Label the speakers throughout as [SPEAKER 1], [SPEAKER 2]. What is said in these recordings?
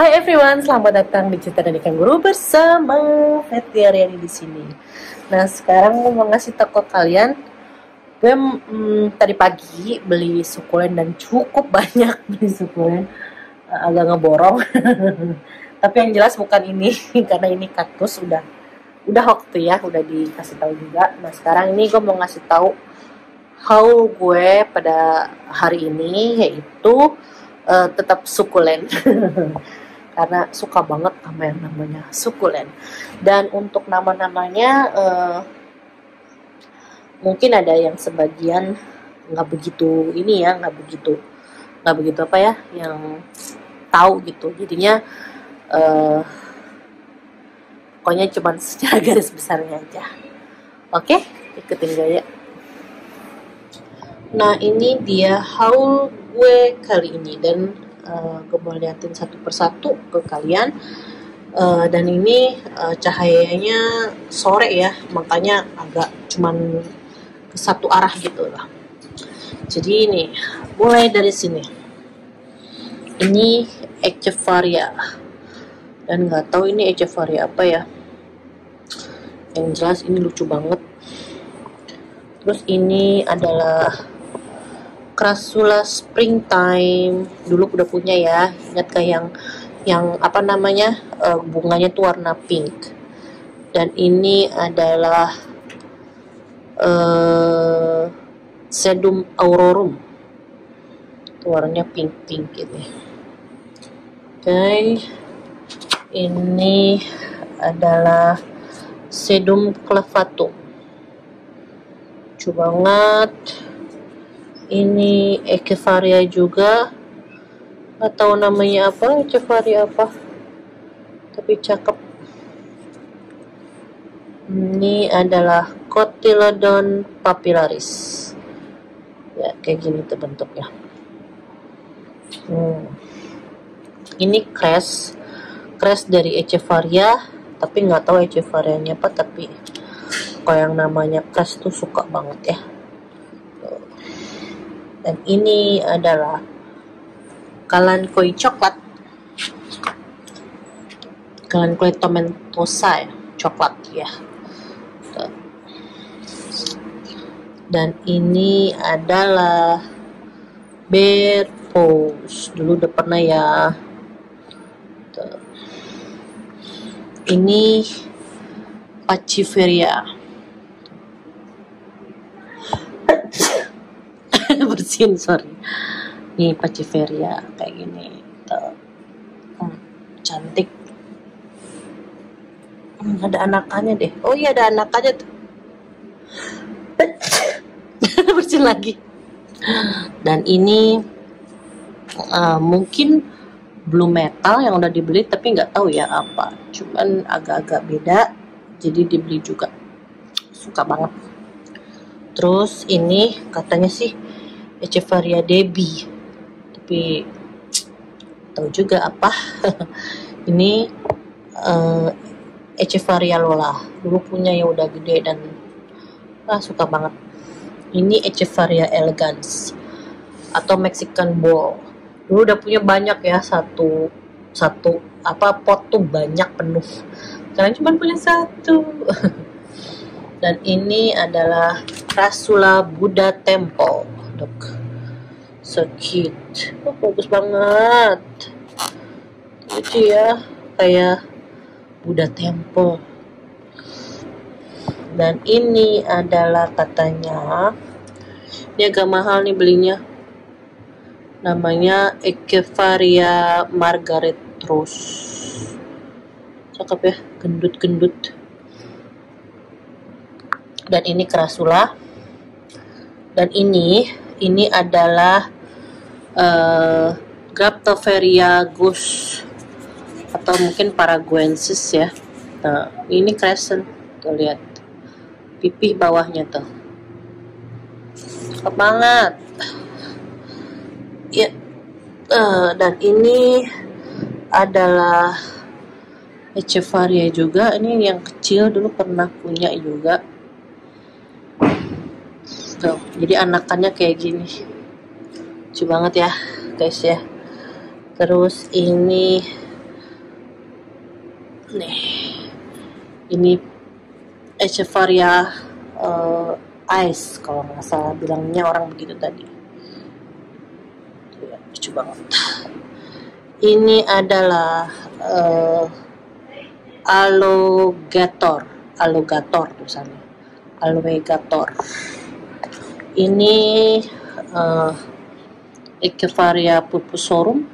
[SPEAKER 1] Hai everyone, selamat datang di Cerita dari Kanguru bersama Fetty Aryani di sini. Nah, sekarang mau ngasih toko kalian, gue mm, tadi pagi beli sukulen dan cukup banyak beli sukulen, uh, agak ngeborong. Tapi yang jelas bukan ini, karena ini kaktus udah udah waktu ya, udah dikasih tahu juga. Nah, sekarang ini gue mau ngasih tahu how gue pada hari ini yaitu uh, tetap sukulen karena suka banget sama yang namanya sukulen. Dan untuk nama-namanya uh, mungkin ada yang sebagian nggak begitu ini ya nggak begitu nggak begitu apa ya yang tahu gitu. Jadinya uh, pokoknya cuma secara garis besarnya aja. Oke ikutin gaya Nah ini dia haul gue kali ini. Dan uh, gue mau liatin satu persatu ke kalian uh, dan ini uh, cahayanya sore ya makanya agak cuman ke satu arah gitu lah. Jadi ini mulai dari sini. Ini Echevaria dan nggak tahu ini Echevaria apa ya. Yang jelas ini lucu banget. Terus ini adalah Crassula Springtime. Dulu udah punya ya. Ingat kayak yang yang apa namanya uh, bunganya tuh warna pink. Dan ini adalah uh, sedum aurorum. Warnanya pink pink gitu. Oke. Okay. ini adalah sedum clevatum lucu banget ini Echevaria juga. Tahu namanya apa Echevaria apa. Tapi cakep. Ini adalah Cotyledon papillaris ya kayak gini tuh bentuknya. Hmm. ini crash crash dari Echevaria tapi nggak tahu Echevarianya apa tapi kalau yang namanya crash tuh suka banget ya dan ini adalah kalan koi coklat. Kalan koi tomentosa ya coklat ya. Dan ini adalah bear pose dulu udah pernah ya. Ini Paciferia bersihin sorry. Nih paciferia kayak gini tuh hmm, cantik. Hmm, ada anakannya deh. Oh iya ada anakannya tuh. Bersihin lagi. Dan ini uh, mungkin blue metal yang udah dibeli tapi nggak tahu ya apa. Cuman agak-agak beda jadi dibeli juga. Suka banget. Terus ini katanya sih Echevaria Debbie tapi tahu juga apa? Ini uh, Echevaria Lola. Dulu punya yang udah gede dan ah, suka banget. Ini Echevaria Elegance atau Mexican Ball. Dulu udah punya banyak ya satu satu apa pot tuh banyak penuh. Sekarang cuma punya satu. Dan ini adalah Rasula Buddha Temple dok cute oh, bagus banget. Lucu ya kayak Buddha Temple dan ini adalah katanya ini agak mahal nih belinya. Namanya Echevaria Margaret Rose. Cakep ya gendut-gendut. Dan ini kerasula dan ini ini adalah uh, Graptoveria gus atau mungkin Paraguensis ya. Nah, ini crescent. Tuh lihat. Pipih bawahnya tuh. Cakep banget. Ya. Uh, dan ini adalah Echevaria juga. Ini yang kecil dulu pernah punya juga tuh jadi anakannya kayak gini. Lucu banget ya guys ya. Terus ini nih. Ini Echeveria uh, ice kalau nggak salah bilangnya orang begitu tadi. Ya, lucu banget. Ini adalah uh, alligator alligator tulisannya. Alligator ini uh, Echeveria purpusorum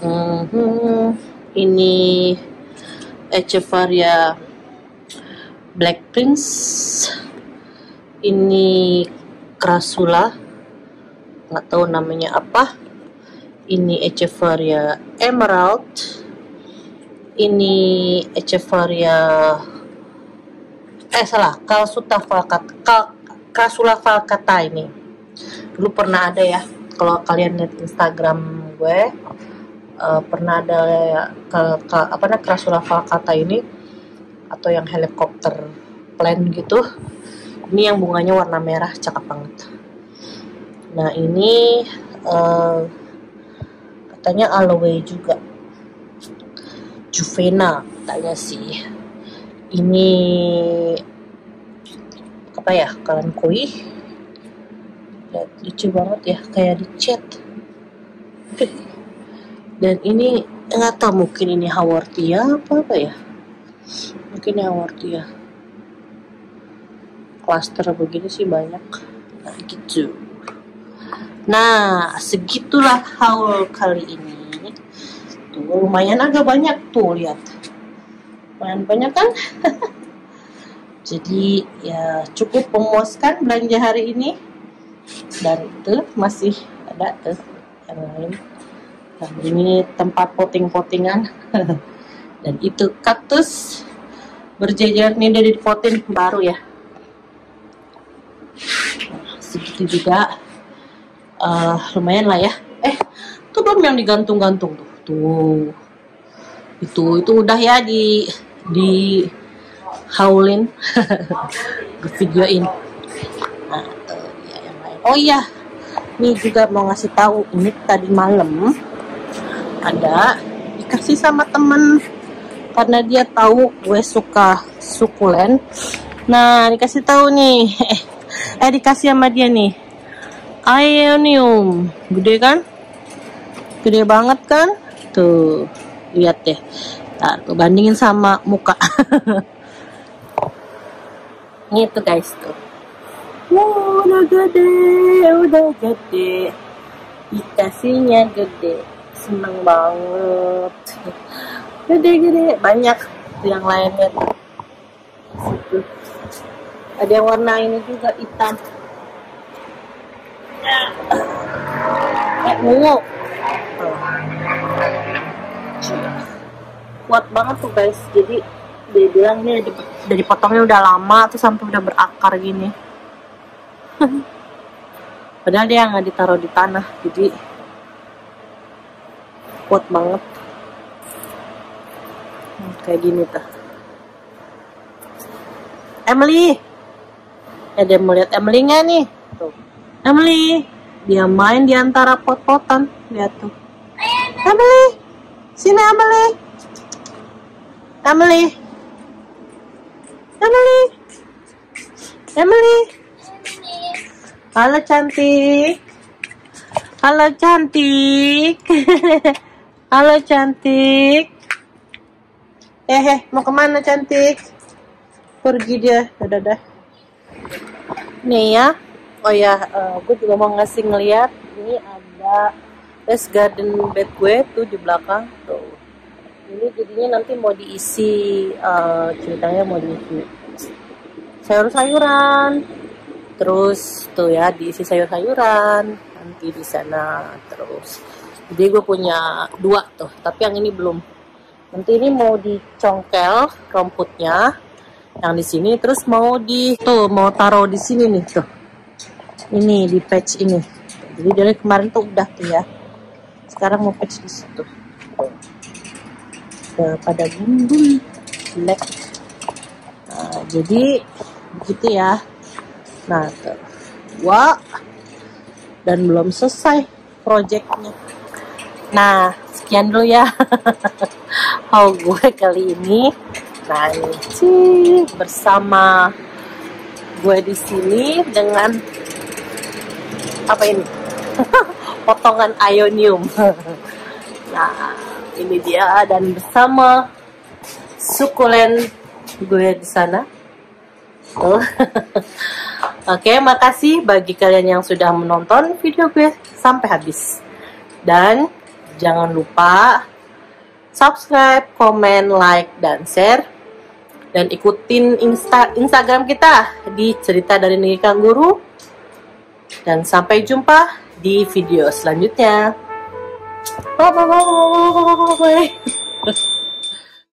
[SPEAKER 1] mm -hmm. ini Echeveria Black Prince. Ini Krasula. Nggak tahu namanya apa. Ini Echeveria Emerald. Ini Echeveria eh salah. Kalsuta falcata Krasula falcata ini. Dulu pernah ada ya kalau kalian lihat Instagram gue uh, pernah ada ke, ke apa namanya Krasula kata ini atau yang helikopter plane gitu. Ini yang bunganya warna merah cakep banget. Nah ini uh, katanya aloe juga. Juvena katanya sih. Ini apa ya kalian koi lihat lucu banget ya kayak di chat. Dan ini nggak tahu mungkin ini hawartia apa apa ya? Mungkin hawartia. Cluster begini sih banyak. Nah gitu. Nah segitulah haul kali ini. Tuh lumayan agak banyak tuh lihat. Lumayan banyak kan jadi ya cukup memuaskan belanja hari ini. Dan itu masih ada tuh yang lain. Nah ini tempat poting-potingan. Dan itu kaktus berjejer ini dari potin baru ya. Nah, segitu juga. Uh, lumayan lah ya. Eh tuh belum yang digantung-gantung tuh. Tuh. Itu itu udah ya di di haulin videoin nah oh iya ini juga mau ngasih tahu ini tadi malam ada dikasih sama temen karena dia tahu gue suka sukulen. Nah dikasih tahu nih. Eh, dikasih sama dia nih. Ionium gede kan? Gede banget kan? Tuh lihat deh. Nah, tuh bandingin sama muka ini tuh guys tuh Wow, udah gede, udah gede. Dikasihnya gede. Seneng banget. Gede-gede. Banyak yang lainnya. Situ. Ada yang warna ini juga hitam. Kayak ungu. Kuat banget tuh guys. Jadi dia bilang ini dari potongnya udah lama tuh sampai udah berakar gini. Padahal dia nggak ditaruh di tanah jadi kuat banget. Hmm, kayak gini tuh. Emily! Ya dia mau lihat Emily nggak nih? Tuh. Emily! Dia main di antara pot-potan. Lihat tuh. Emily! Sini Emily! Emily Emily Emily Halo cantik. Halo cantik. Halo cantik. Eh, eh, mau ke mana cantik? Pergi dia. Dadah, dah. Nih ya. Oh ya, uh, gue juga mau ngasih ngeliat. Ini ada West Garden bed gue tuh di belakang. Tuh. Ini jadinya nanti mau diisi uh, ceritanya mau diisi sayur-sayuran. Terus tuh ya diisi sayur-sayuran nanti di sana terus. Jadi gue punya dua tuh tapi yang ini belum. Nanti ini mau dicongkel rumputnya yang di sini terus mau di tuh mau taruh di sini nih tuh. Ini di patch ini. Jadi dari kemarin tuh udah tuh ya. Sekarang mau patch di situ udah pada bumbu black nah, jadi begitu ya Nah, dua dan belum selesai projectnya. Nah, sekian dulu ya. haul gue kali ini. Sih bersama gue di sini dengan apa ini? Potongan ionium. nah, ini dia dan bersama sukulen gue di sana. Oke, makasih bagi kalian yang sudah menonton video gue sampai habis. Dan jangan lupa subscribe, komen, like, dan share. Dan ikutin Insta Instagram kita di cerita dari negeri kanguru. Dan sampai jumpa di video selanjutnya. 快快快快快快快快快